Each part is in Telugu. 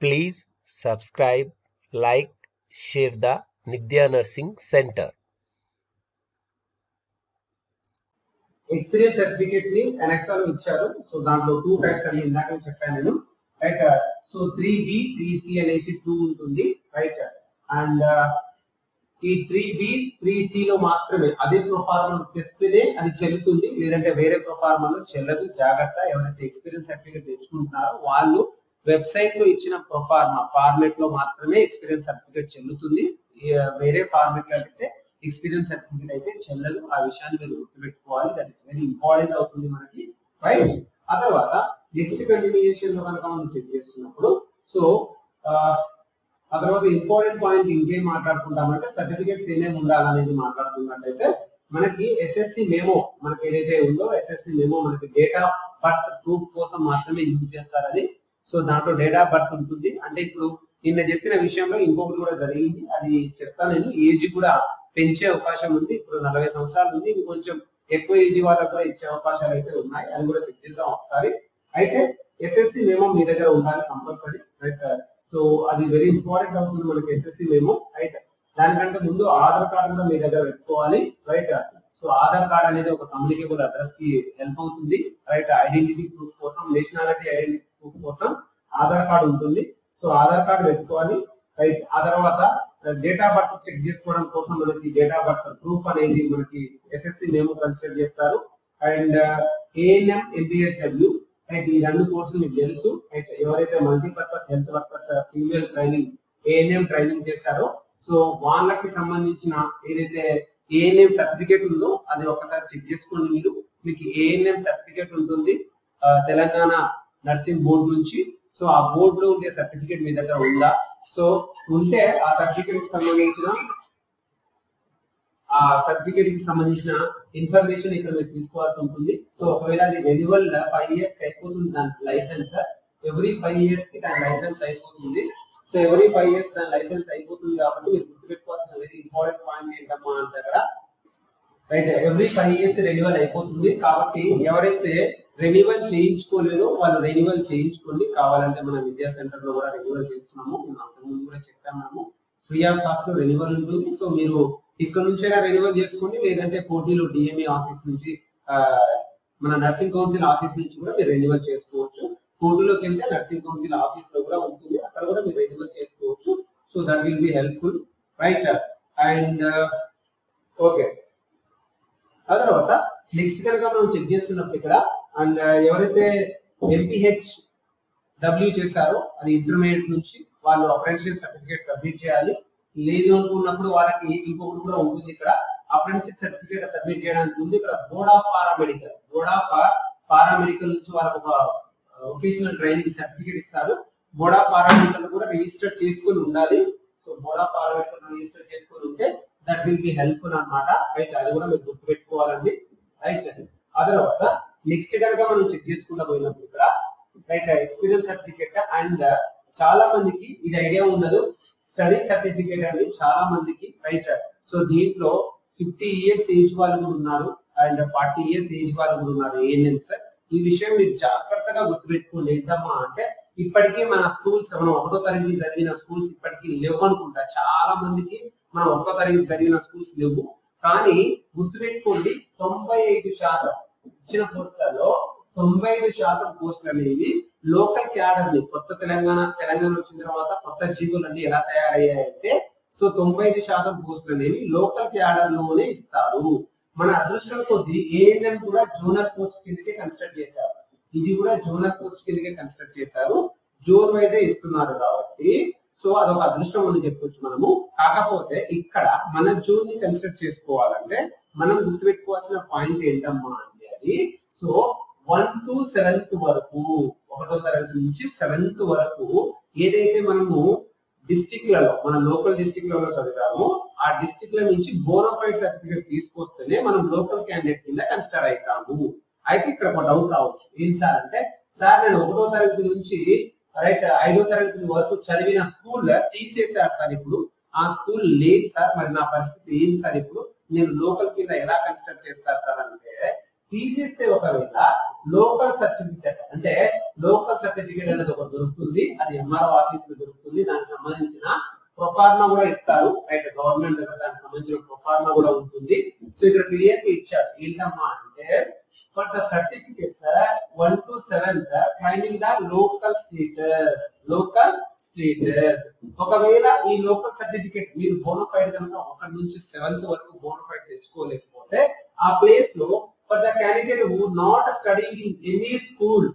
Please subscribe, like, share the Nidya Nursing Center. Experience సర్టిఫికేట్ని NXR ఇచ్చారు. సో దాంట్లో టూ టైప్స్ అని ఇందాక చెప్పాను నేను. Right so three B three C అనేసి టూ ఉంటుంది. రైట్ అండ్ uh, uh, ఈ త్రీ బి త్రీ సి లో మాత్రమే అదే ప్రొఫార్మర్ తెస్తేనే అది చెల్లుతుంది. లేదంటే వేరే ప్రొఫార్మాలో చెల్లదు. జాగ్రత్త ఎవరైతే ఎక్స్పీరియన్స్ సర్టిఫికేట్ తెచ్చుకుంటున్నారో వాళ్ళు వెబ్సైట్లో ఇచ్చిన ప్రొఫార్మా ఫార్మేట్లో మాత్రమే ఎక్స్పీరియన్స్ సర్టిఫికేట్ చెల్లుతుంది. వేరే ఫార్మేట్లో అయితే ఎక్స్పీరియన్స్ సర్టిఫికేట్ అయితే చెల్లదు. ఆ విషయాన్ని మీరు గుర్తుపెట్టుకోవాలి. దట్ ఇస్ వెరీ ఇంపార్టెంట్ అవుతుంది మనకి. రైట్ ఆ తర్వాత నెక్స్ట్ కంటిన్యూషన్లో కనుక మనం చెక్ చేస్తున్నప్పుడు సో ఆ తర్వాత ఇంపార్టెంట్ పాయింట్ ఇంకేం మాట్లాడుకుంటామంటే సర్టిఫికేట్స్ ఏమేమి ఉండాలనేది మాట్లాడుతున్నట్టయితే మనకి ఎస్ఎస్సి మేమో మనకి ఏదైతే ఉందో ఎస్ఎస్సి మేమో మనకి డేట్ ఆఫ్ బర్త్ ప్రూఫ్ కోసం మాత్రమే యూజ్ చేస్తారని సో దాంట్లో డేట్ ఆఫ్ బర్త్ ఉంటుంది. అంటే ఇప్పుడు నిన్న చెప్పిన విషయంలో ఇంకొకటి కూడా జరిగింది. అది చెప్తాను నేను. ఏజ్ కూడా పెంచే అవకాశం ఉంది. ఇప్పుడు నలభై సంవత్సరాలు ఉంది. ఇంకొంచెం ఎక్కువ ఏజ్ వాళ్ళకు కూడా ఇచ్చే అవకాశాలు అయితే ఉన్నాయి. అది కూడా చెక్ చేద్దాం ఒకసారి. అయితే ఎస్ఎస్సి మెమో మీ దగ్గర ఉండాలి కంపల్సరీ రైట్ సో అది వెరీ ఇంపార్టెంట్ అవుతుంది మనకి ఎస్ఎస్సి మేము రైట్ దానికంటే ముందు ఆధార్ కార్డు కూడా మీ దగ్గర పెట్టుకోవాలి రైట్ సో ఆధార్ కార్డ్ అనేది ఒక కమ్యూనికేబుల్ అడ్రస్కి హెల్ప్ అవుతుంది రైట్ ఐడెంటిటీ ప్రూఫ్ కోసం నేషనాలిటీ ఐడెంటిటీ ప్రూఫ్ కోసం ఆధార్ కార్డు ఉంటుంది. సో ఆధార్ కార్డు పెట్టుకోవాలి. రైట్ ఆ తర్వాత డేట్ ఆఫ్ బర్త్ చెక్ చేసుకోవడం కోసం మనకి డేట్ ఆఫ్ బర్త్ ప్రూఫ్ అనేది మనకి ఎస్ఎస్సి మేము కన్సిడర్ చేస్తారు. అండ్ ఏఎన్ఎం ఎంబీఎస్డబ్ల్యూ రైట్ ఈ రెండు కోర్సులు మీకు తెలుసు. రైట్ ఎవరైతే multipurpose health workers female training ANM training చేశారో సో వాళ్ళకి సంబంధించిన ఏదైతే ఏఎన్ఎం సర్టిఫికేట్ ఉందో అది ఒకసారి చెక్ చేసుకోండి మీరు. మీకు ఏఎన్ఎం సర్టిఫికేట్ ఉంటుంది. ఆ, తెలంగాణ నర్సింగ్ బోర్డు నుంచి. సో ఆ బోర్డు లో ఉండే సర్టిఫికేట్ మీ దగ్గర ఉందా? సో ఉంటే ఆ సర్టిఫికేట్కి సంబంధించిన ఆ సర్టిఫికేట్కి సంబంధించిన ఇన్ఫర్మేషన్ ఇక్కడ మీరు తీసుకోవాల్సి ఉంటుంది. సో ఒకవేళ అది రెన్యువల్ ఫైవ్ ఇయర్స్ అయిపోతుంది దాని లైసెన్స్ ఎవ్రీ ఫైవ్ ఇయర్స్కి దాని లైసెన్స్ అయిపోతుంది. సో ఎవ్రీ ఫైవ్ ఇయర్స్ దాని లైసెన్స్ అయిపోతుంది కాబట్టి మీరు గుర్తుపెట్టుకోవాల్సిన వెరీ ఇంపార్టెంట్ పాయింట్ ఏంటమ్మా అంటే అక్కడ right every five years renewal అయిపోతుంది. కాబట్టి ఎవరైతే రెన్యువల్ చేయించుకోలేదో వాళ్ళు రెన్యువల్ చేయించుకోండి. కావాలంటే మన విద్యా సెంటర్లో కూడా రెన్యువల్ చేస్తున్నాము. మేము అంతకుముందు కూడా చెప్పాము మనము. ఫ్రీ ఆఫ్ కాస్ట్లో రెన్యువల్ ఉంటుంది. సో మీరు ఇక్కడ నుంచైనా రెన్యువల్ చేసుకోండి. లేదంటే కోటిలో డిఎంఏ ఆఫీస్ నుంచి మన నర్సింగ్ కౌన్సిల్ ఆఫీస్ నుంచి కూడా మీరు రెన్యువల్ చేసుకోవచ్చు. కోర్టులోకి వెళ్తే నర్సింగ్ కౌన్సిల్ ఆఫీస్లో కూడా ఉంటుంది. అక్కడ కూడా మీరు రెన్యువల్ చేసుకోవచ్చు. So that will be helpful right and okay ఆ తర్వాత నెక్స్ట్ కనుక మనం చెక్ చేస్తున్నప్పుడు ఇక్కడ. అండ్ uh, ఎవరైతే ఎంపీహెచ్ డబ్ల్యూ చేశారో అది ఇంటర్మీడియట్ నుంచి వాళ్ళు అప్రెంటిషిప్ సర్టిఫికేట్ సబ్మిట్ చేయాలి. లేదు అనుకున్నప్పుడు వాళ్ళకి ఇంకొకటి కూడా ఉంటుంది ఇక్కడ. అప్రెంటిషిప్ సర్టిఫికేట్ సబ్మిట్ చేయడానికి ఉంది ఇక్కడ board of paramedical board of paramedical నుంచి వాళ్ళకి ఒక వొకేషనల్ ట్రైనింగ్ సర్టిఫికేట్ ఇస్తారు. బోర్డ్ ఆఫ్ పారామెడికల్ కూడా రిజిస్టర్ చేసుకొని ఉండాలి. So board of paramedical register చేసుకొని ఉంటే దట్ విల్ బి హెల్ప్ఫుల్ అన్నమాట. అయితే అది కూడా మీరు గుర్తుపెట్టుకోవాలండి. రైట్ ఆ తర్వాత నెక్స్ట్ కనుక మనం చెక్ చేసుకుంటా పోయినప్పుడు ఇక్కడ రైట్ ఎక్స్పీరియన్స్ సర్టిఫికేట్ అండ్ చాలా మందికి ఇది ఐడియా ఉండదు స్టడీ సర్టిఫికేట్ అని చాలా మందికి రైట్ సో uh, దీంట్లో ఫిఫ్టీ ఇయర్స్ ఏజ్ వాళ్ళు కూడా ఉన్నారు అండ్ ఫార్టీ ఇయర్స్ ఏజ్ వాళ్ళు కూడా ఉన్నారు ఏఎన్ఎన్స్ ఈ విషయం మీరు జాగ్రత్తగా గుర్తుపెట్టుకుని ఏంటమ్మా అంటే ఇప్పటికీ మన స్కూల్స్ మనం ఒకటో తరగతి చదివిన స్కూల్స్ ఇప్పటికీ లేవు అనుకుంటా చాలా మందికి మనం ఒకటో తరగతి చదివిన స్కూల్స్ లేవు. కానీ గుర్తుపెట్టుకోండి తొంభై ఐదు శాతం ఇచ్చిన పోస్టులలో తొంభై ఐదు శాతం పోస్టులు అనేవి లోకల్ క్యాడర్ని కొత్త తెలంగాణ తెలంగాణ వచ్చిన తర్వాత కొత్త జీవులు అన్ని ఎలా తయారయ్యాయంటే సో తొంభై ఐదు శాతం పోస్టులు అనేవి లోకల్ క్యాడర్లోనే ఇస్తారు. మన అదృష్టం కొద్దీ ఏఎన్ఎం కూడా జోనల్ పోస్ట్ కిందకే కన్సిడర్ చేశారు. ఇది కూడా జోనల్ పోస్ట్ కిందకే కన్సిడర్ చేశారు. జోన్ వైజే ఇస్తున్నారు కాబట్టి సో అదొక అదృష్టం అని చెప్పొచ్చు మనము. కాకపోతే ఇక్కడ మన జోన్ని కన్సిడర్ చేసుకోవాలంటే మనం గుర్తుపెట్టుకోవాల్సిన పాయింట్ ఏంటమ్మా అంటే అది సో వన్ టు సెవెంత్ వరకు ఒకటో తరగతి నుంచి సెవెంత్ వరకు ఏదైతే మనము డిస్టిక్లలో మన లోకల్ డిస్టిక్లలో చదివామో ఆ డిస్టిక్ల నుంచి బోనఫైడ్ సర్టిఫికేట్ తీసుకొస్తేనే మనం లోకల్ క్యాండిడేట్ కింద కన్సిడర్ అవుతాము. అయితే ఇక్కడ ఒక డౌట్ రావచ్చు. ఏం సార్ అంటే సార్ నేను ఒకటో తరగతి నుంచి రైట్ ఐదో తరగతి వరకు చదివిన స్కూల్ తీసేశారు సార్ ఇప్పుడు. ఆ స్కూల్ లేదు సార్. మరి నా పరిస్థితి ఏంటి సార్ ఇప్పుడు? నేను లోకల్ కింద ఎలా కన్సిడర్ చేస్తారు సార్ అంటే తీసేస్తే ఒకవేళ లోకల్ సర్టిఫికేట్ అంటే లోకల్ సర్టిఫికేట్ అనేది ఒకటి దొరుకుతుంది. అది ఎంఆర్ఓ ఆఫీస్లో దొరుకుతుంది. దానికి సంబంధించిన ప్రొఫార్మా కూడా ఇస్తారు. రైట్ గవర్నమెంట్ దగ్గర దానికి సంబంధించిన ప్రొఫార్మా కూడా ఉంటుంది. సో ఇక్కడ క్లియర్గా ఇచ్చారు. ఏంటమ్మా అంటే for the certificates one to seven claiming the local status local status ఒకవేళ ఈ లోకల్ సర్టిఫికేట్ మీరు బోనఫైడ్ కనుక ఒకటి నుంచి సెవెంత్ వరకు బోనఫైడ్ తెచ్చుకోలేకపోతే ఆ ప్లేస్లో for the candidate who not studying in any school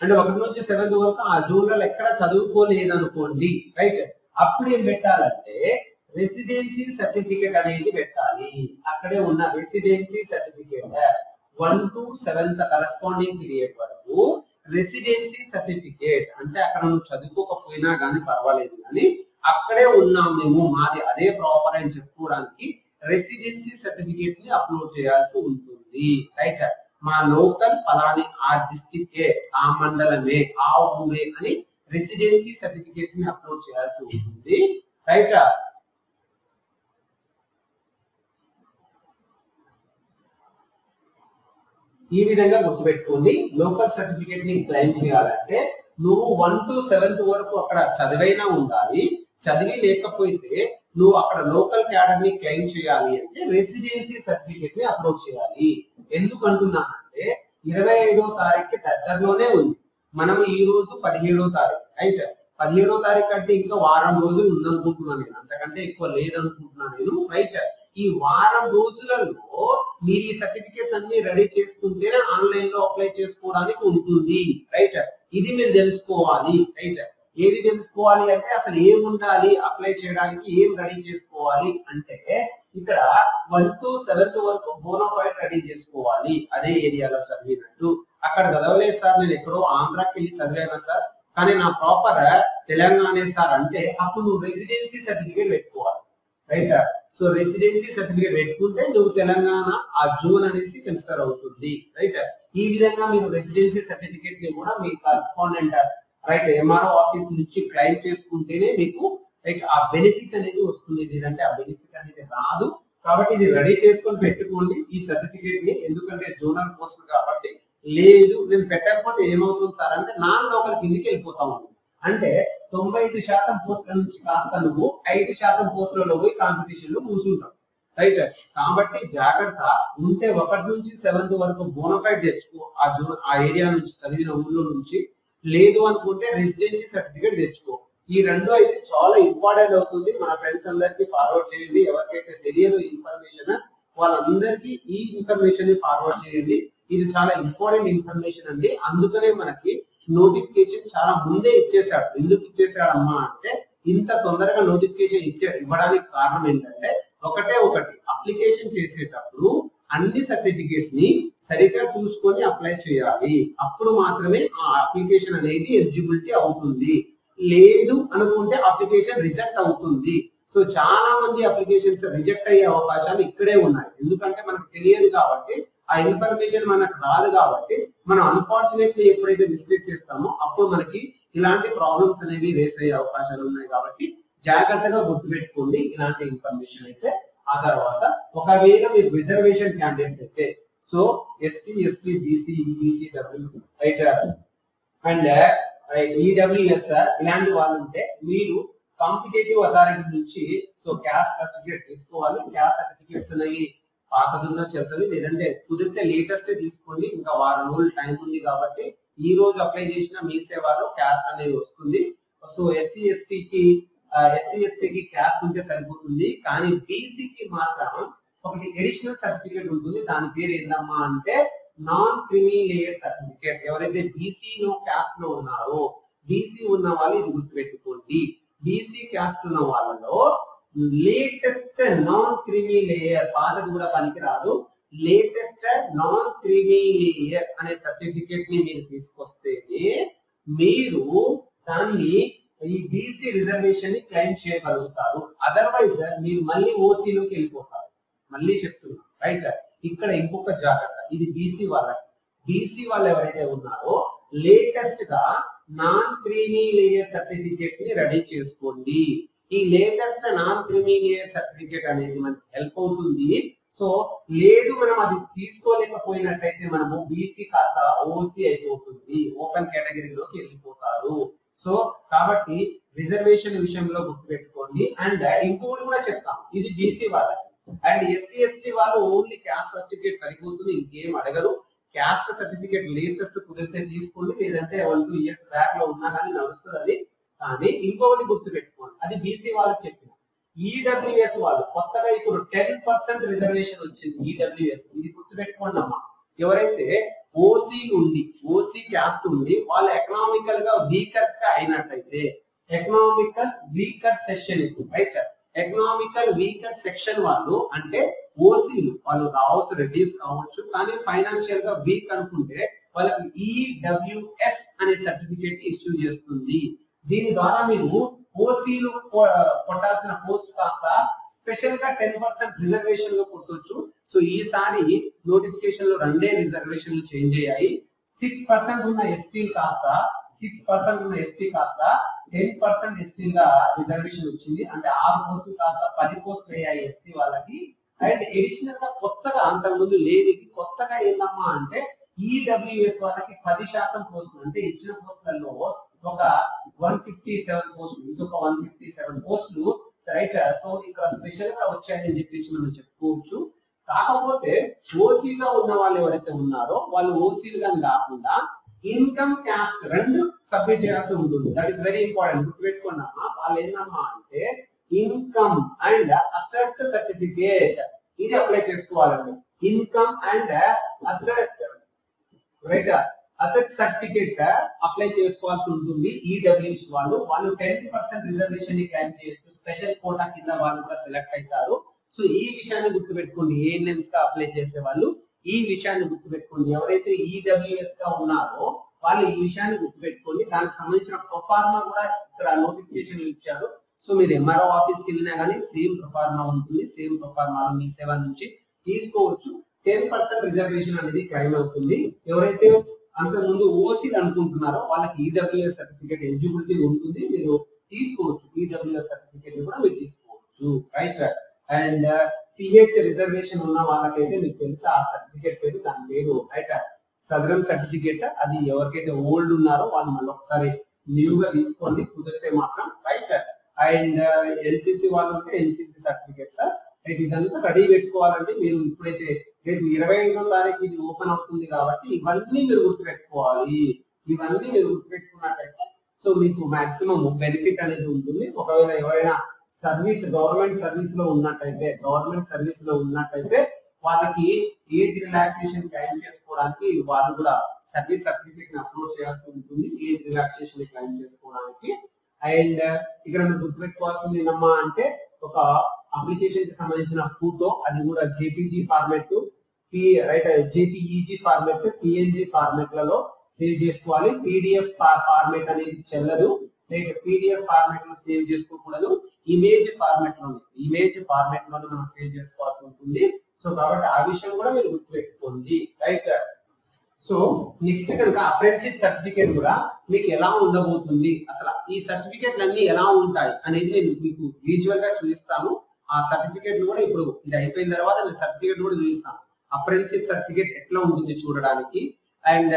అంటే ఒకటి నుంచి సెవెంత్ వరకు ఆ జూన్లో ఎక్కడ చదువుకోలేదు అనుకోండి రైట్ అప్పుడు ఏం పెట్టాలంటే రెసిడెన్సీ సర్టిఫికేట్ అనేది పెట్టాలి. అక్కడే ఉన్న residency certificate one to seventh corresponding period వరకు రెసిడెన్సీ సర్టిఫికేట్ అంటే అక్కడ నువ్వు చదువుకోకపోయినా కానీ పర్వాలేదు కానీ అక్కడే ఉన్నాం మేము మాది అదే ప్రాపర్ అని చెప్పుకోవడానికి రెసిడెన్సీ సర్టిఫికేట్స్ని అప్లోడ్ చేయాల్సి ఉంటుంది. రైట్? మా లోకల్ పలాని ఆ డిస్టిక్ ఆ మండలమే ఆ ఊరే అని రెసిడెన్సీ సర్టిఫికేట్స్ని అప్లోడ్ చేయాల్సి ఉంటుంది. రైట్? ఈ విధంగా గుర్తుపెట్టుకోండి. లోకల్ సర్టిఫికేట్ని క్లెయిమ్ చేయాలంటే నువ్వు వన్ టు సెవెంత్ వరకు అక్కడ చదివైనా ఉండాలి. చదివి లేకపోతే నువ్వు అక్కడ లోకల్ క్యాడర్ని క్లెయిమ్ చేయాలి అంటే రెసిడెన్సీ సర్టిఫికేట్ని అప్లోడ్ చేయాలి. ఎందుకు అంటున్నానంటే ఇరవై ఐదో తారీఖు దగ్గరలోనే ఉంది. మనం ఈ రోజు పదిహేడో తారీఖు రైట్ పదిహేడో తారీఖు అంటే ఇంకా వారం రోజులు ఉందనుకుంటున్నాను నేను. అంతకంటే ఎక్కువ లేదనుకుంటున్నాను నేను. రైట్. ఈ వారం రోజులలో మీరు ఈ సర్టిఫికేట్స్ అన్ని రెడీ చేసుకుంటేనే ఆన్లైన్లో అప్లై చేసుకోవడానికి ఉంటుంది. రైట్ ఇది మీరు తెలుసుకోవాలి. రైట్ ఏది తెలుసుకోవాలి అంటే అసలు ఏం ఉండాలి అప్లై చేయడానికి ఏం రెడీ చేసుకోవాలి? అంటే ఇక్కడ వన్ టు సెవెంత్ వరకు బోనోఫైడ్ రెడీ చేసుకోవాలి. అదే ఏరియాలో చదివినట్టు. అక్కడ చదవలేదు సార్ నేను ఎక్కడో ఆంధ్రాకి వెళ్ళి చదివాను సార్. కానీ నా ప్రాపర్ తెలంగాణ సార్ అంటే అప్పుడు నువ్వు రెసిడెన్సీ సర్టిఫికేట్ పెట్టుకోవాలి. రైట్? సో రెసిడెన్సీ సర్టిఫికేట్ పెట్టుకుంటే నువ్వు తెలంగాణ ఆ జోన్ అనేసి కన్సిడర్ అవుతుంది. రైట్? ఈ విధంగా మీరు రెసిడెన్సీ సర్టిఫికేట్ని కూడా మీ కరస్పాండెంట్ రైట్ ఎంఆర్ఓ ఆఫీస్ నుంచి క్లైమ్ చేసుకుంటేనే మీకు రైట్ ఆ బెనిఫిట్ అనేది వస్తుంది. లేదంటే ఆ బెనిఫిట్ అనేది రాదు. కాబట్టి ఇది రెడీ చేసుకొని పెట్టుకోండి. ఈ సర్టిఫికేట్ని ఎందుకంటే జోనల్ పోస్ట్ కాబట్టి లేదు. నేను పెట్టకపోతే ఏమవుతుంది సార్ అంటే నాన్ లోకల్ కిందికి వెళ్ళిపోతాం అంటే తొంభై ఐదు శాతం పోస్టుల నుంచి కాస్త నువ్వు ఐదు శాతం పోస్టులలో పోయి కాంపిటీషన్లో కూర్చుంటావు. రైట్ కాబట్టి జాగ్రత్త ఉంటే ఒకటి నుంచి సెవెంత్ వరకు బోనఫైడ్ తెచ్చుకో. ఆ జోన్ ఆ ఏరియా నుంచి చదివిన ఊళ్ళో నుంచి. లేదు అనుకుంటే రెసిడెన్సీ సర్టిఫికేట్ తెచ్చుకో. ఈ రెండు అయితే చాలా ఇంపార్టెంట్ అవుతుంది. మన ఫ్రెండ్స్ అందరికి ఫార్వర్డ్ చేయండి. ఎవరికైతే తెలియదు ఇన్ఫర్మేషన్ వాళ్ళందరికీ ఈ ఇన్ఫర్మేషన్ని ఫార్వర్డ్ చేయండి. ఇది చాలా ఇంపార్టెంట్ ఇన్ఫర్మేషన్ అండి. అందుకనే మనకి నోటిఫికేషన్ చాలా ముందే ఇచ్చేసాడు ఎందుకు ఇచ్చేసాడమ్మా అంటే ఇంత తొందరగా నోటిఫికేషన్ ఇచ్చే ఇవ్వడానికి కారణం ఏంటంటే ఒకటే ఒకటి అప్లికేషన్ చేసేటప్పుడు అన్ని సర్టిఫికేట్స్ని సరిగ్గా చూసుకొని అప్లై చేయాలి. అప్పుడు మాత్రమే ఆ అప్లికేషన్ అనేది ఎలిజిబిలిటీ అవుతుంది. లేదు అనుకుంటే అప్లికేషన్ రిజెక్ట్ అవుతుంది. సో చాలా మంది అప్లికేషన్స్ రిజెక్ట్ అయ్యే అవకాశాలు ఇక్కడే ఉన్నాయి. ఎందుకంటే మనకు తెలియదు కాబట్టి ఆ ఇన్ఫర్మేషన్ మనకు రాదు కాబట్టి మనం అన్ఫార్చునేట్లీ ఎప్పుడైతే మిస్టేక్ చేస్తామో అప్పుడు మనకి ఇలాంటి ప్రాబ్లమ్స్ అనేవి రేస్ అయ్యే అవకాశాలు ఉన్నాయి కాబట్టి జాగ్రత్తగా గుర్తుపెట్టుకోండి ఇలాంటి ఇన్ఫర్మేషన్ అయితే. ఆ తర్వాత ఒకవేళ మీరు రిజర్వేషన్ క్యాండిడేట్స్ అయితే so SC ST BC EBC W right and EWS ఇలాంటి వాళ్ళు ఉంటే మీరు కాంపిటేటివ్ అథారిటీ నుంచి సో క్యాస్ట్ సర్టిఫికేట్ తీసుకోవాలి. క్యాస్ట్ సర్టిఫికేట్స్ అనేవి పాతదున్నా చెప్తుంది. లేదంటే కుదిరితే లేటెస్ట్ తీసుకోండి ఇంకా వారం రోజులు టైం ఉంది కాబట్టి ఈ రోజు అప్లై చేసిన మీ సేవలో క్యాస్ట్ అనేది వస్తుంది. సో ఎస్సీ ఎస్టీకి ఎస్సీ ఎస్టీకి క్యాస్ట్ ఉంటే సరిపోతుంది. కానీ బీసీకి మాత్రం ఒకటి ఎడిషనల్ సర్టిఫికేట్ ఉంటుంది. దాని పేరు ఏందమ్మా అంటే నాన్ క్రిమి లేయర్ సర్టిఫికేట్ ఎవరైతే బీసీలో క్యాస్ట్లో ఉన్నారో బీసీ ఉన్న వాళ్ళు ఇది గుర్తుపెట్టుకోండి. బీసీ క్యాస్ట్ ఉన్న వాళ్ళలో లేటెస్ట్ నాన్ క్రీమీ లేయర్ పాతది కూడా పనికిరాదు. లేటెస్ట్ నాన్ క్రీమీ లేయర్ అనే సర్టిఫికేట్ని మీరు తీసుకొస్తేనే మీరు దాన్ని ఈ బీసీ రిజర్వేషన్ని క్లెయిమ్ చేయగలుగుతారు. అదర్వైజ్ మీరు మళ్ళీ ఓసీలోకి వెళ్ళిపోతారు. మళ్ళీ చెప్తున్నా రైట్ ఇక్కడ ఇంకొక జాగ్రత్త ఇది బీసీ వాళ్ళకి బీసీ వాళ్ళు ఎవరైతే ఉన్నారో లేటెస్ట్గా నాన్ క్రీమీ లేయర్ సర్టిఫికేట్స్ని రెడీ చేసుకోండి. ఈ లేటెస్ట్ నాన్ క్రీమీ సర్టిఫికేట్ అనేది మనకి హెల్ప్ అవుతుంది. సో లేదు మనం అది తీసుకోలేకపోయినట్టయితే మనము బీసీ కాస్త ఓసీ అయిపోతుంది. ఓపెన్ కేటగిరీలోకి వెళ్ళిపోతారు. సో కాబట్టి రిజర్వేషన్ విషయంలో గుర్తుపెట్టుకోండి. అండ్ ఇంకోటి కూడా చెప్తాం. ఇది బీసీ వాళ్ళకి. అండ్ ఎస్సీ ఎస్టీ వాళ్ళు ఓన్లీ క్యాస్ట్ సర్టిఫికేట్ సరిపోతుంది. ఇంకేం అడగరు. క్యాస్ట్ సర్టిఫికేట్ లేటెస్ట్ కుదిరితే తీసుకోండి. లేదంటే వన్ టూ ఇయర్స్ బ్యాక్లో ఉన్నా కానీ నడుస్తుంది అది. కానీ ఇంకొకటి గుర్తు పెట్టుకోండి అది బీసీ వాళ్ళకి చెప్పిన. ఈడబ్ల్యూఎస్ వాళ్ళు కొత్తగా ఇప్పుడు టెన్ పర్సెంట్ రిజర్వేషన్ వచ్చింది ఈడబ్ల్యూఎస్ ఇది గుర్తు పెట్టుకోండి అమ్మా. ఎవరైతే ఓసీ ఉండి ఓసీ క్యాస్ట్ ఉండి వాళ్ళు ఎకనామికల్గా వీకర్స్గా అయినట్టయితే economical weaker section right economical weaker section వాళ్ళు అంటే ఓసీలు వాళ్ళు రావచ్చు రెడ్యూస్ కావచ్చు కానీ ఫైనాన్షియల్గా వీక్ అనుకుంటే వాళ్ళకి ఈడబ్ల్యూఎస్ అనే సర్టిఫికేట్ ఇష్యూ చేస్తుంది. దీని ద్వారా మీరు ఓసీలు కొట్టాల్సిన పోస్ట్ కాస్త స్పెషల్గా టెన్ పర్సెంట్ రిజర్వేషన్లో కొట్టొచ్చు. సో ఈసారి నోటిఫికేషన్లో రెండే రిజర్వేషన్లు చేంజ్ అయ్యాయి. సిక్స్ పర్సెంట్ ఉన్న ఎస్టీ కాస్త సిక్స్ పర్సెంట్ ఉన్న ఎస్టీ కాస్త టెన్ పర్సెంట్ ఎస్టీ గా రిజర్వేషన్ వచ్చింది. అంటే ఆరు పోస్టులు కాస్త పది పోస్టులు అయ్యాయి ఎస్టీ వాళ్ళకి. అండ్ ఎడిషనల్గా కొత్తగా అంతకుముందు లేనికి కొత్తగా ఏందమ్మా అంటే ఈడబ్ల్యూఎస్ వాళ్ళకి పది శాతం పోస్టులు అంటే ఇచ్చిన పోస్టులలో ఒక వన్ ఫిఫ్టీ సెవెన్ పోస్టులు ఇంకొక వన్ ఫిఫ్టీ సెవెన్ పోస్టులు రైట్ సో ఇక్కడ స్పెషల్గా వచ్చాయని చెప్పేసి మనం చెప్పుకోవచ్చు. కాకపోతే ఓసీలో ఉన్న వాళ్ళు ఎవరైతే ఉన్నారో వాళ్ళు ఓసీలు కానీ కాకుండా ఇన్కమ్ క్యాస్ట్ రెండు సబ్మిట్ చేయాల్సి ఉంటుంది. దట్ ఈస్ వెరీ ఇంపార్టెంట్ గుర్తుపెట్టుకున్నామా? వాళ్ళు ఏందమ్మా అంటే ఇన్కమ్ అండ్ అసెట్ సర్టిఫికేట్ ఇది అప్లై చేసుకోవాలండి. Income and asset right asset certificate apply చేసుకోవాల్సి ఉంటుంది. ఈడబ్ల్యూఎస్ వాళ్ళు. వాళ్ళు టెన్ పర్సెంట్ రిజర్వేషన్ని క్లైమ్ చేయొచ్చు. స్పెషల్ కోటా కింద వాళ్ళు కూడా సెలెక్ట్ అవుతారు. సో ఈ విషయాన్ని గుర్తుపెట్టుకోండి. ఏఎన్ఎంస్గా అప్లై చేసే వాళ్ళు ఈ విషయాన్ని గుర్తుపెట్టుకోండి. ఎవరైతే ఈడబ్ల్యూఎస్గా ఉన్నారో వాళ్ళు ఈ విషయాన్ని గుర్తుపెట్టుకోండి. దానికి సంబంధించిన ప్రొఫార్మా కూడా ఇక్కడ నోటిఫికేషన్ ఇచ్చారు. సో మీరు ఎంఆర్ఓ ఆఫీస్కి వెళ్ళినా కానీ సేమ్ ప్రొఫార్మా ఉంటుంది. సేమ్ ప్రొఫార్మా మీ సేవ నుంచి తీసుకోవచ్చు. టెన్ పర్సెంట్ రిజర్వేషన్ అనేది క్లైమ్ అవుతుంది. ఎవరైతే అంతకుముందు ఓసీలు అనుకుంటున్నారో వాళ్ళకి ఈడబ్ల్యూఎస్ సర్టిఫికేట్ ఎలిజిబిలిటీ ఉంటుంది మీరు తీసుకోవచ్చు. ఈడబ్ల్యూఎస్ సర్టిఫికేట్ కూడా మీరు తీసుకోవచ్చు. రైట్. అండ్ పిహెచ్ రిజర్వేషన్ ఉన్న వాళ్ళకైతే మీకు తెలుసా ఆ సర్టిఫికేట్ పేరు దాని పేరు. రైట్. సదరం సర్టిఫికేట్ అది ఎవరికైతే ఓల్డ్ ఉన్నారో వాళ్ళు మళ్ళీ ఒకసారి న్యూ గా తీసుకోండి కుదిరితే మాత్రం. రైట్. అండ్ ఎన్సిసి వాళ్ళు ఉంటే ఎన్సిసి సర్టిఫికేట్ సార్. అయితే ఇదంతా రెడీ పెట్టుకోవాలంటే మీరు ఇప్పుడైతే రేపు ఇరవై ఐదో తారీఖు ఇది ఓపెన్ అవుతుంది కాబట్టి ఇవన్నీ మీరు గుర్తుపెట్టుకోవాలి. ఇవన్నీ మీరు గుర్తుపెట్టుకున్నట్టయితే సో మీకు మాక్సిమం బెనిఫిట్ అనేది ఉంటుంది. ఒకవేళ ఎవరైనా సర్వీస్ గవర్నమెంట్ సర్వీస్లో ఉన్నట్టయితే గవర్నమెంట్ సర్వీస్లో ఉన్నట్టయితే వాళ్ళకి ఏజ్ రిలాక్సేషన్ క్లైమ్ చేసుకోవడానికి వాళ్ళు కూడా సర్వీస్ సర్టిఫికేట్ని అప్లోడ్ చేయాల్సి ఉంటుంది. ఏజ్ రిలాక్సేషన్ క్లైమ్ చేసుకోవడానికి. అండ్ ఇక్కడ మీరు గుర్తుపెట్టుకోవాల్సింది ఏమమ్మా అంటే ఒక అప్లికేషన్కి సంబంధించిన ఫోటో అది కూడా JPG format right JPEG format PNG ఫార్మెట్లలో save చేసుకోవాలి. పీడిఎఫ్ ఫార్మెట్ అనేది చెల్లదు. లేక పీడిఎఫ్ ఫార్మెట్లో సేవ్ చేసుకోకూడదు. ఇమేజ్ ఫార్మెట్లోనే ఇమేజ్ ఫార్మెట్లోనే మనం సేవ్ చేసుకోవాల్సి ఉంటుంది. సో కాబట్టి ఆ విషయం కూడా మీరు గుర్తుపెట్టుకోండి. రైట్ సో నెక్స్ట్ కనుక అప్రెంటిషిప్ సర్టిఫికేట్ కూడా మీకు ఎలా ఉండబోతుంది? అసలు ఈ సర్టిఫికేట్లు అన్ని ఎలా ఉంటాయి అనేది నేను మీకు విజువల్గా చూపిస్తాను. ఆ సర్టిఫికేట్ కూడా ఇప్పుడు ఇది అయిపోయిన తర్వాత నేను సర్టిఫికేట్ కూడా చూపిస్తాను అప్రెంటిషిప్ సర్టిఫికేట్ ఎట్లా ఉంటుంది చూడడానికి? అండ్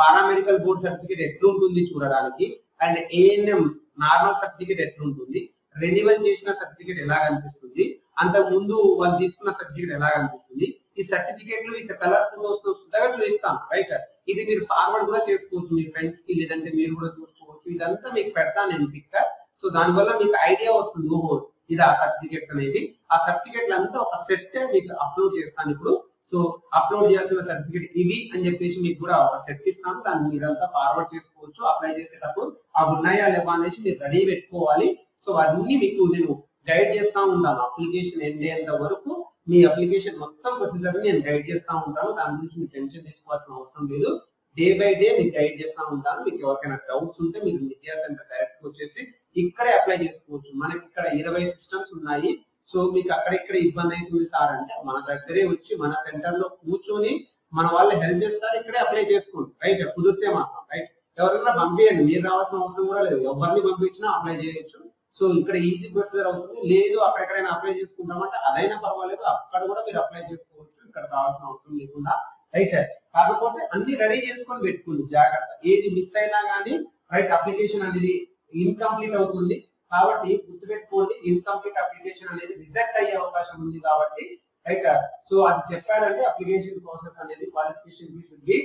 పారామెడికల్ బోర్డ్ సర్టిఫికేట్ ఎట్లుంటుంది చూడడానికి? అండ్ ఏఎన్ఎం నార్మల్ సర్టిఫికేట్ ఎట్లుంటుంది? రెన్యువల్ చేసిన సర్టిఫికేట్ ఎలా కనిపిస్తుంది? అంతకు ముందు వాళ్ళు తీసుకున్న సర్టిఫికేట్ ఎలా కనిపిస్తుంది? ఈ సర్టిఫికేట్లు ఇంత కలర్ఫుల్ వస్తూ శుద్ధంగా చూపిస్తాం రైట్? ఇది మీరు ఫార్వర్డ్ కూడా చేసుకోవచ్చు మీ ఫ్రెండ్స్కి లేదంటే మీరు కూడా చూసుకోవచ్చు. ఇదంతా మీకు పెడతాను నేను పిక్ సో దానివల్ల మీకు ఐడియా వస్తుంది ఓహో ఇది ఆ సర్టిఫికేట్స్ అనేవి. ఆ సర్టిఫికేట్లు అంతా ఒక సెట్ మీకు అప్లోడ్ చేస్తాను ఇప్పుడు. సో అప్లోడ్ చేయాల్సిన సర్టిఫికేట్ ఇవి అని చెప్పేసి మీకు కూడా ఒక సెట్ ఇస్తాను. దాన్ని మీరంతా ఫార్వర్డ్ చేసుకోవచ్చు అప్లై చేసేటప్పుడు. అవి ఉన్నాయా లేవా అనేసి మీరు రెడీ పెట్టుకోవాలి. సో అవన్నీ మీకు నేను గైడ్ చేస్తా ఉంటాను. అప్లికేషన్ ఎండ్ అయ్యేంత వరకు మీ అప్లికేషన్ మొత్తం ప్రొసీజర్ నేను గైడ్ చేస్తా ఉంటాను. దాని గురించి మీరు టెన్షన్ తీసుకోవాల్సిన అవసరం లేదు. డే బై డే మీకు గైడ్ చేస్తా ఉంటాను. మీకు ఎవరికైనా డౌట్స్ ఉంటే మీరు విద్యా సెంటర్ డైరెక్ట్ వచ్చేసి ఇక్కడే అప్లై చేసుకోవచ్చు. మనకి ఇక్కడ ఇరవై సిస్టమ్స్ ఉన్నాయి. సో మీకు అక్కడిక్కడ ఇబ్బంది అవుతుంది సార్ అంటే మన దగ్గరే వచ్చి మన సెంటర్లో కూర్చొని మన వాళ్ళు హెల్ప్ చేస్తారు. ఇక్కడే అప్లై చేసుకోండి. రైట్ కుదిరితే మాత్రం. రైట్ ఎవరైనా పంపించండి మీరు రావాల్సిన అవసరం కూడా లేదు. ఎవరిని పంపించినా అప్లై చేయొచ్చు. సో ఇక్కడ ఈజీ ప్రొసీజర్ అవుతుంది. లేదు అక్కడెక్కడైనా అప్లై చేసుకుంటామంటే అదైనా పర్వాలేదు. అక్కడ కూడా మీరు అప్లై చేసుకోవచ్చు. ఇక్కడ రావాల్సిన అవసరం లేకుండా. రైట్ కాకపోతే అన్ని రెడీ చేసుకొని పెట్టుకోండి. జాగ్రత్త. ఏది మిస్ అయినా కానీ రైట్ అప్లికేషన్ అనేది ఇన్కంప్లీట్ అవుతుంది. కాబట్టి గుర్తుపెట్టుకోండి ఇన్కంప్లీట్ అప్లికేషన్ అనేది రిజెక్ట్ అయ్యే అవకాశం ఉంది కాబట్టి రైట్ సో అది చెప్పాడంటే అప్లికేషన్ ప్రాసెస్ అనేది క్వాలిఫికేషన్ ఫీ బి